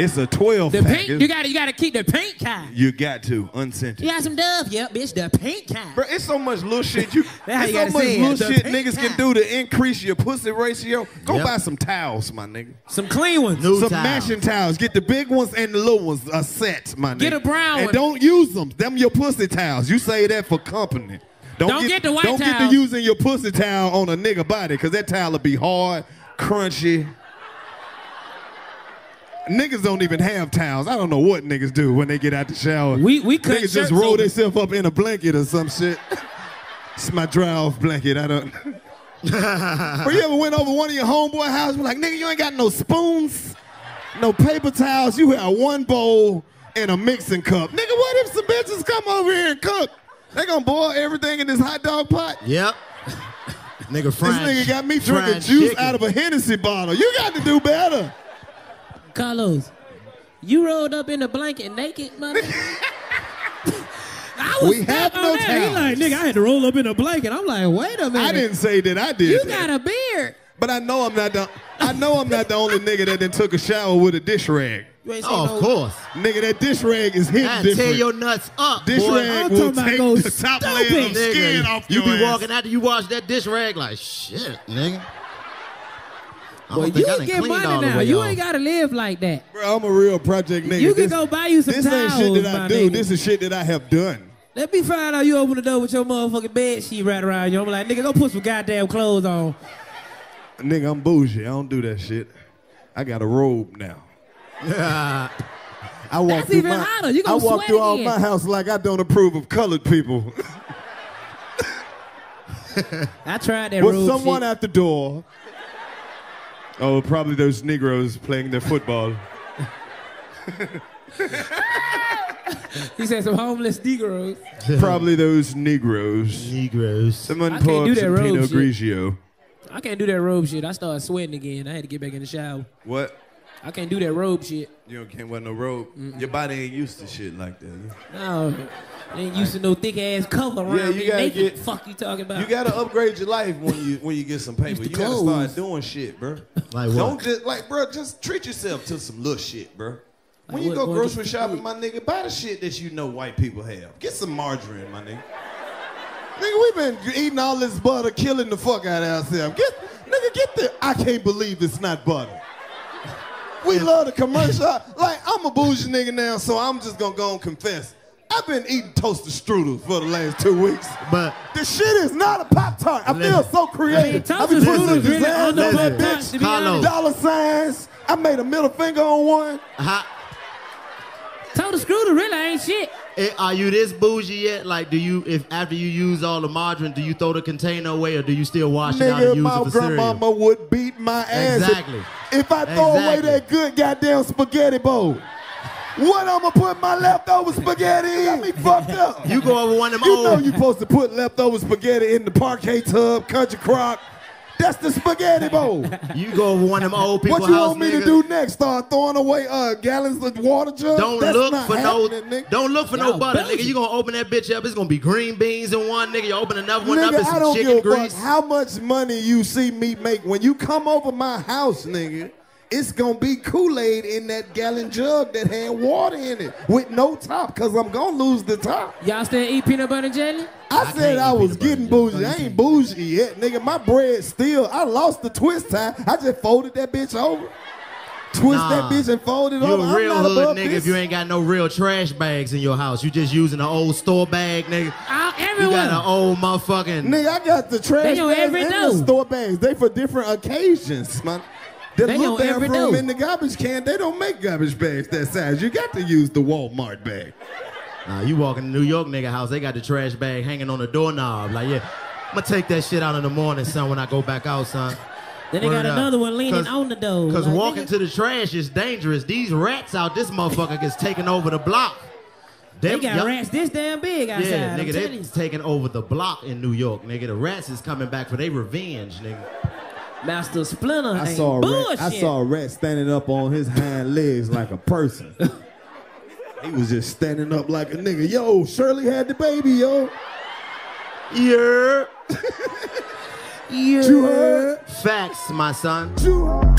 It's a 12 The pack. pink, you gotta, you gotta keep the pink kind. You got to unscented. You got some Dove? Yep, bitch, the pink kind. Bro, it's so much little shit you. That's how it's you so gotta much say it, little shit pink niggas can do to increase your pussy ratio. Go Yep. buy some towels, my nigga. Some clean ones. New some towels. matching towels. Get the big ones and the little ones a set, my nigga. Get a brown and one. don't use them. Them your pussy towels. You say that for company. Don't get the white Don't get to using your pussy towel on a nigga body, cause that towel will be hard, crunchy. Niggas don't even have towels. I don't know what niggas do when they get out the shower. We- we cut niggas just roll open. themselves up in a blanket or some shit. it's my dry off blanket. I don't. or you ever went over one of your homeboy house? and Like nigga, you ain't got no spoons, no paper towels. You have one bowl and a mixing cup. Nigga, what if some bitches come over here and cook? They gonna boil everything in this hot dog pot. Yep. nigga This nigga got me drinking juice chicken. out of a Hennessy bottle. You got to do better. Karlous, you rolled up in a blanket naked, mother. I was We have no He like, nigga, I had to roll up in a blanket. I'm like, wait a minute. I didn't say that I did. You that. got a beard. But I know I'm not the. I know I'm not the only nigga that then took a shower with a dish rag. You ain't Oh, no- of course. Nigga, that dish rag is hidden I tear different. your nuts up, dish boy. rag I'm will talking take the top layer of stupid. skin Nigga, off you your be ass. walking after you wash that dish rag like shit, nigga. I Well, don't think I you done get money all the now. You ain't gotta live like that. Bro, I'm a real project nigga. You can This- go buy you some This ain't shit that I do. nigga. This is shit that I have done. Let me find out you open the door with your motherfucking bed sheet right around you. I'm like, nigga, go put some goddamn clothes on. Nigga, I'm bougie. I don't do that shit. I got a robe now. I walk That's through even my, hotter. You I gonna walk sweat through all again. my house like I don't approve of colored people. I tried that With someone shit. at the door. Oh, probably those Negroes playing their football. He said some homeless Negroes. probably those Negroes. Negroes. Someone I can't pour do that some robe Pinot shit. Grigio. I can't do that robe shit. I started sweating again. I had to get back in the shower. What? I can't do that robe shit. You don't can't wear no robe. Your body ain't used to shit like that. No, ain't used to no thick ass cover around Yeah, you me gotta naked. get- Fuck you talking about? You gotta upgrade your life when you when you get some paper. the You gotta clothes. start doing shit, bro. Like what? Don't just like, bro. Just treat yourself to some little shit, bro. When you what- go what grocery just- shopping, my nigga, buy the shit that you know white people have. Get some margarine, my nigga. Nigga, we been eating all this butter, killing the fuck out of ourselves. Get, nigga, get the. I can't believe it's not butter. We love the commercial. Like, I'm a bougie nigga now, so I'm just gonna go and confess. I've been eating toasted strudels for the last two weeks. But The shit is not a Pop Tart. I feel so creative. Toasted I be putting strudels really designs on under that Pop bitch. Tarts, to be Dollar signs. I made a middle finger on one. how, Told the screw to really ain't shit. Eh, are you this bougie yet? Like, do you if after you use all the margarine, do you throw the container away or do you still wash it out Nigga, and use it for cereal? grandmama would beat my ass. if- Exactly. If, I throw away that good goddamn spaghetti bowl. What I'ma put my leftover spaghetti in? Got me fucked up. You go over one of them You know old. you supposed to put leftover spaghetti in the Parkay tub, country crock. That's the spaghetti bowl. You go over one of them old people what you house want me niggas. to do next? Start throwing away uh, gallons of water jugs? Don't That's look not for no. happening, nigga. Don't look for no Y'all butter, Belgian. nigga. You gonna open that bitch up? It's gonna be green beans in one, nigga. You open another one up, it's I don't chicken give a fuck grease. how much money you see me make. When you come over my house, nigga, it's gonna be Kool-Aid in that gallon jug that had water in it with no top, cause I'm gonna lose the top. Y'all still eat peanut butter and jelly? I, I said I was getting and jelly. bougie. I ain't bougie yet, nigga. My bread still. I lost the twist tie. I just folded that bitch over. Twist Nah. that bitch and fold it You over. a I'm real not hood nigga this. if you ain't got no real trash bags in your house. You just using an old store bag, nigga. Out You got an old motherfucking. Nigga, I got the trash They bags and the store bags. They for different occasions, man. The They little bathroom in the garbage can, they don't make garbage bags that size. You got to use the Walmart bag. Nah, you walk in the New York nigga house, they got the trash bag hanging on the doorknob. Like, yeah, I'm gonna take that shit out in the morning, son, when I go back out, son. Then they got up. another one leaning on the door. Cause Like, walking nigga, to the trash is dangerous. These rats out this motherfucker gets taking over the block. they got y'all- rats this damn big outside. Yeah, nigga, they taking over the block in New York, nigga. The rats is coming back for their revenge, nigga. Master Splinter I ain't saw, a bullshit. rat, I saw a rat standing up on his hind legs like a person. he was just standing up like a nigga. Yo, Shirley had the baby, yo. Yeah. You heard? Facts, my son. You heard?